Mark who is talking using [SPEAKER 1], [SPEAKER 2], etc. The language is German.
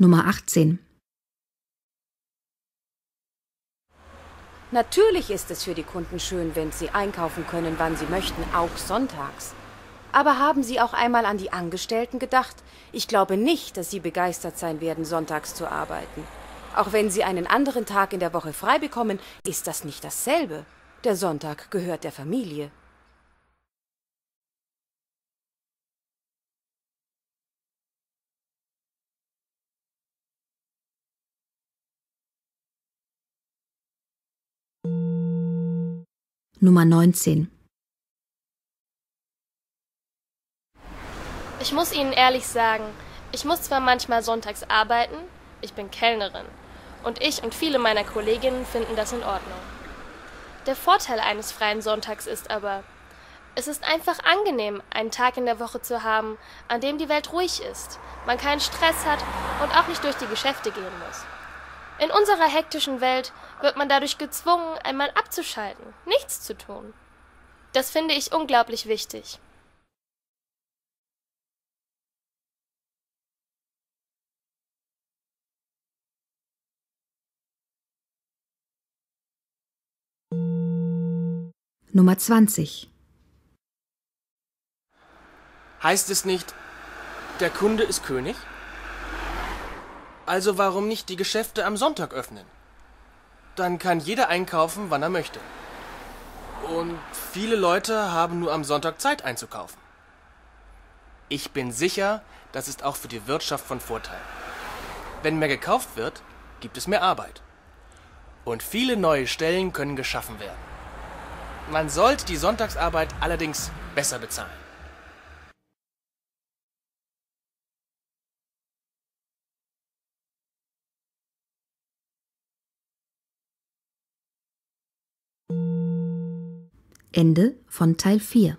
[SPEAKER 1] Nummer 18.
[SPEAKER 2] Natürlich ist es für die Kunden schön, wenn sie einkaufen können, wann sie möchten, auch sonntags. Aber haben Sie auch einmal an die Angestellten gedacht? Ich glaube nicht, dass sie begeistert sein werden, sonntags zu arbeiten. Auch wenn sie einen anderen Tag in der Woche frei bekommen, ist das nicht dasselbe. Der Sonntag gehört der Familie.
[SPEAKER 1] Nummer 19.
[SPEAKER 3] Ich muss Ihnen ehrlich sagen, ich muss zwar manchmal sonntags arbeiten, ich bin Kellnerin, und ich und viele meiner Kolleginnen finden das in Ordnung. Der Vorteil eines freien Sonntags ist aber, es ist einfach angenehm, einen Tag in der Woche zu haben, an dem die Welt ruhig ist, man keinen Stress hat und auch nicht durch die Geschäfte gehen muss. In unserer hektischen Welt wird man dadurch gezwungen, einmal abzuschalten, nichts zu tun. Das finde ich unglaublich wichtig.
[SPEAKER 1] Nummer 20.
[SPEAKER 4] Heißt es nicht, der Kunde ist König? Also warum nicht die Geschäfte am Sonntag öffnen? Dann kann jeder einkaufen, wann er möchte. Und viele Leute haben nur am Sonntag Zeit einzukaufen. Ich bin sicher, das ist auch für die Wirtschaft von Vorteil. Wenn mehr gekauft wird, gibt es mehr Arbeit. Und viele neue Stellen können geschaffen werden. Man sollte die Sonntagsarbeit allerdings besser bezahlen.
[SPEAKER 1] Ende von Teil 4.